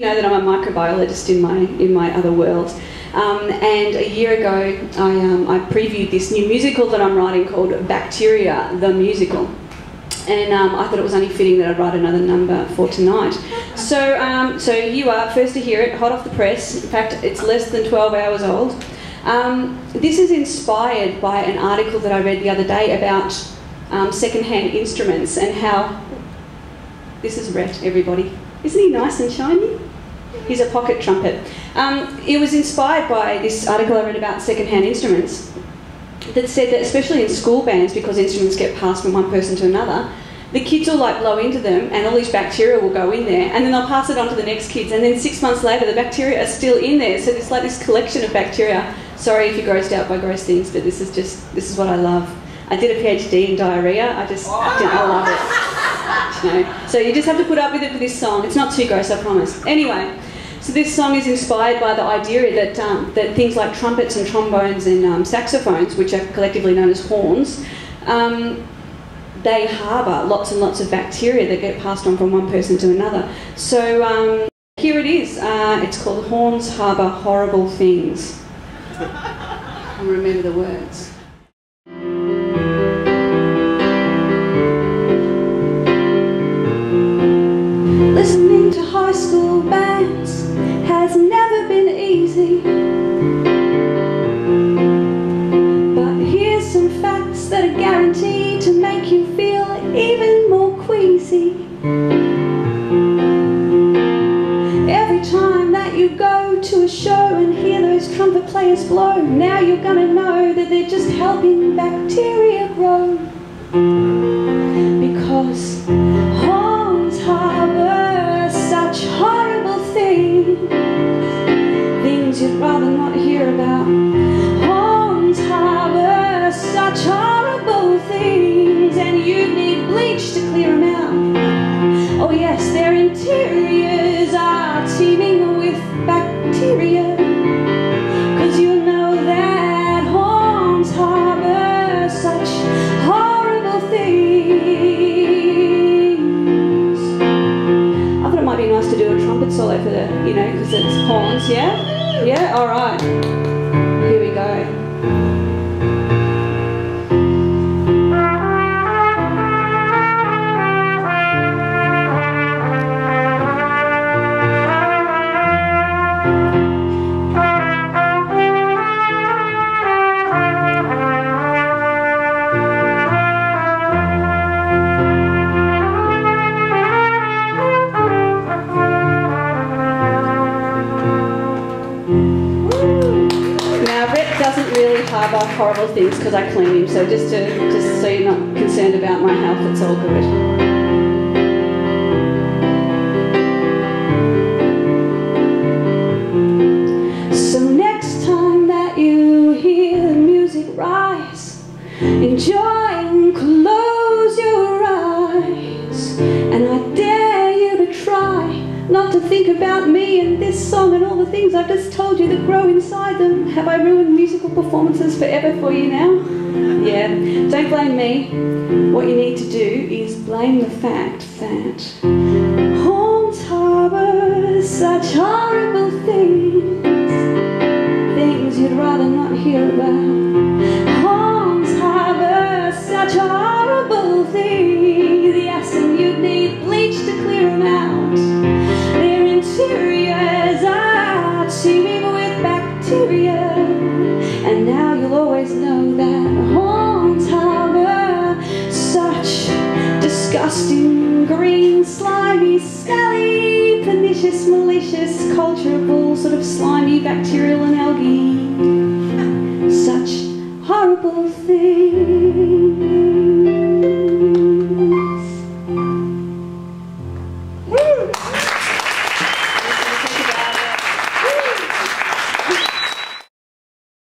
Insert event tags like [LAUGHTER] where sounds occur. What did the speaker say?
Know that I'm a microbiologist in my in my other world. Um, and a year ago, I, um, I previewed this new musical that I'm writing called Bacteria, the Musical. And um, I thought it was only fitting that I'd write another number for tonight. So, um, so you are first to hear it, hot off the press. In fact, it's less than 12 hours old. Um, this is inspired by an article that I read the other day about um, second-hand instruments and how. This is Rhett, everybody. Isn't he nice and shiny? He's a pocket trumpet. Um, it was inspired by this article I read about second-hand instruments that said that especially in school bands, because instruments get passed from one person to another, the kids will like blow into them and all these bacteria will go in there and then they'll pass it on to the next kids and then six months later the bacteria are still in there. So there's like this collection of bacteria. Sorry if you're grossed out by gross things but this is just this is what i love. I did a phd in diarrhea. I just i love it. [LAUGHS] You know? so you just have to put up with it for this song. It's not too gross i promise. Anyway so this song is inspired by the idea that, um, that things like trumpets and trombones and um, saxophones, which are collectively known as horns, um, they harbour lots and lots of bacteria that get passed on from one person to another. So um, here it is. Uh, it's called Horns Harbour Horrible Things. [LAUGHS] I remember the words. Go to a show and hear those trumpet players blow, now you're gonna know that they're just helping bacteria yeah? Yeah, alright. Here harbour horrible things because I clean him, so just to just so you're not concerned about my health, it's all good. So to think about me and this song and all the things I've just told you that grow inside them. Have I ruined musical performances forever for you now? Yeah. Don't blame me. What you need to do is blame the fact that always know that horns harbor such disgusting, green, slimy, scaly, pernicious, malicious, culturable, sort of slimy, bacterial and algae. Such horrible things.